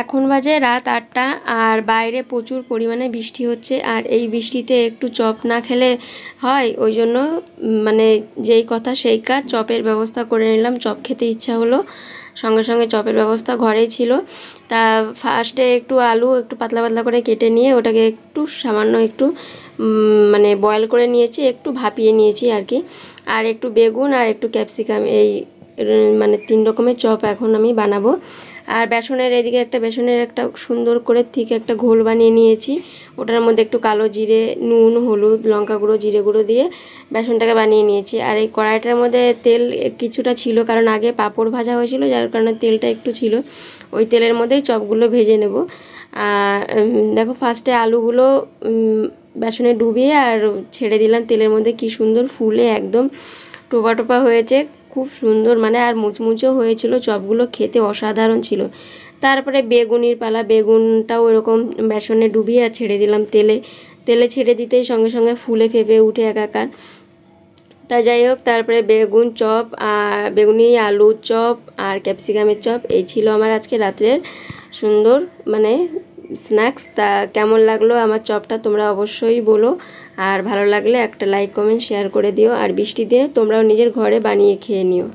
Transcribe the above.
এখন বাজে রাত আটটা আর বাইরে প্রচুর পরিমাণে বৃষ্টি হচ্ছে আর এই বৃষ্টিতে একটু চপ না খেলে হয়, ওই জন্য মানে যেই কথা সেই কাজ, চপের ব্যবস্থা করে নিলাম। চপ খেতে ইচ্ছা হলো, সঙ্গে সঙ্গে চপের ব্যবস্থা ঘরেই ছিল। তা ফার্স্টে একটু আলু একটু পাতলা পাতলা করে কেটে নিয়ে ওটাকে একটু সামান্য একটু মানে বয়েল করে নিয়েছি, একটু ভাপিয়ে নিয়েছি আর কি। আর একটু বেগুন আর একটু ক্যাপসিকাম এই মানে তিন রকমের চপ এখন আমি বানাবো। আর বেসনের এদিকে একটা বেসনের একটা সুন্দর করে ঠিক একটা ঘোল বানিয়ে নিয়েছি। ওটার মধ্যে একটু কালো জিরে, নুন, হলুদ, লঙ্কা গুঁড়ো, জিরে গুঁড়ো দিয়ে বেসনটাকে বানিয়ে নিয়েছি। আর এই কড়াইটার মধ্যে তেল কিছুটা ছিল, কারণ আগে পাঁপড় ভাজা হয়েছিল, যার কারণে তেলটা একটু ছিল। ওই তেলের মধ্যেই চপগুলো ভেজে নেব। আর দেখো ফার্স্টে আলুগুলো বেসনে ডুবিয়ে আর ছেড়ে দিলাম তেলের মধ্যে। কি সুন্দর ফুলে একদম টোপা টোপা হয়েছে। খুব সুন্দর মানে আর মুচমুচো হয়েছিল, চপগুলো খেতে অসাধারণ ছিল। তারপরে বেগুনির পালা, বেগুনটাও এরকম বেসনে ডুবিয়ে আর ছেড়ে দিলাম তেলে। তেলে ছেড়ে দিতেই সঙ্গে সঙ্গে ফুলে ফেপে উঠে একাকার। তা যাই হোক, তারপরে বেগুন চপ, আর বেগুনি আলু চপ, আর ক্যাপসিকামের চপ, এই ছিল আমার আজকে রাত্রের সুন্দর মানে স্ন্যাক্স তা কেমন লাগল আমার চপটা তোমরা অবশ্যই বলো। আর ভালো লাগলে একটা লাইক কমেন্ট শেয়ার করে দিও। আর বৃষ্টি দিয়ে তোমরাও নিজের ঘরে বানিয়ে খেয়ে নিও।